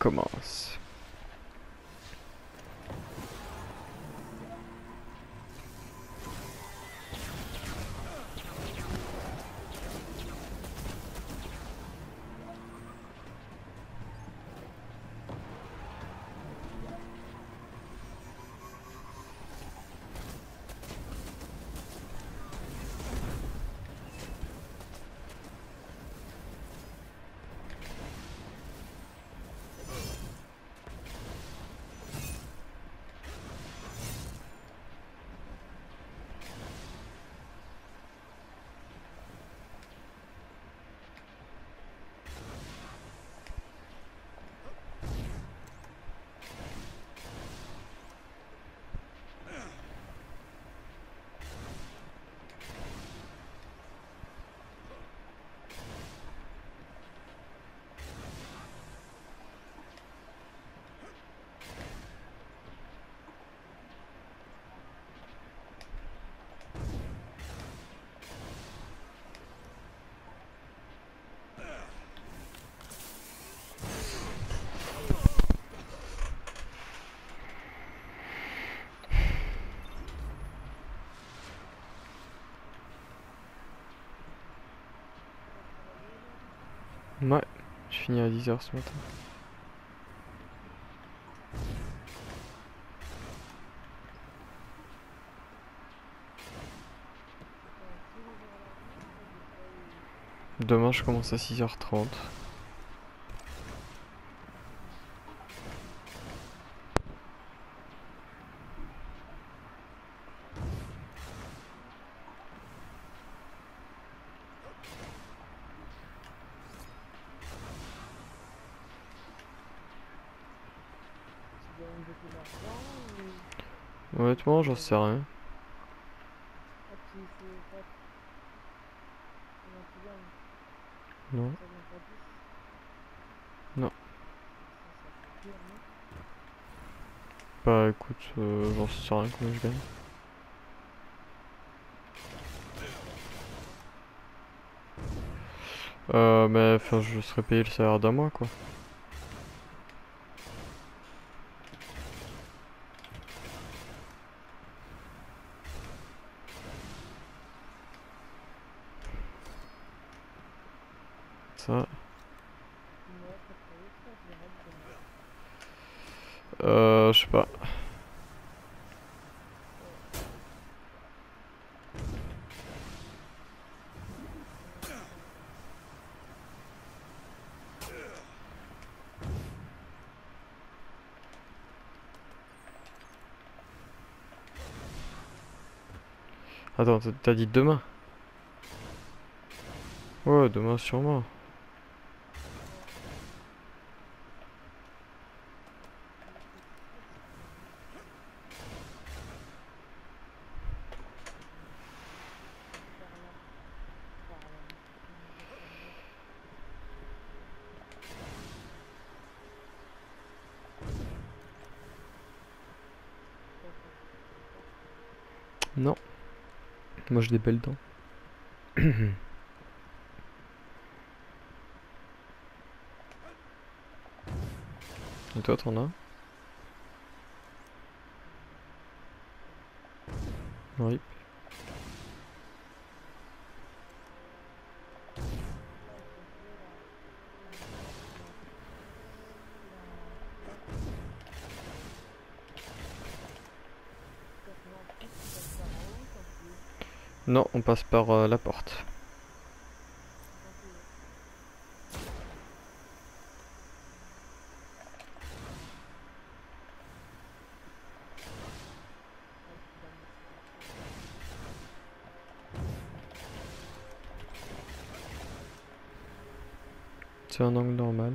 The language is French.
commence. Ouais, je finis à 10h ce matin. Demain je commence à 6h30. Honnêtement, j'en sais rien. Non. Non. Bah écoute, euh, j'en sais rien combien je gagne. Euh, mais enfin, je serais payé le salaire d'un mois quoi. Euh, je sais pas. Attends, t'as- t'as dit demain? Ouais, demain sûrement. Non. Moi j'ai des belles dents. Et toi t'en as? Oui. Non, on passe par euh, la porte. C'est un angle normal.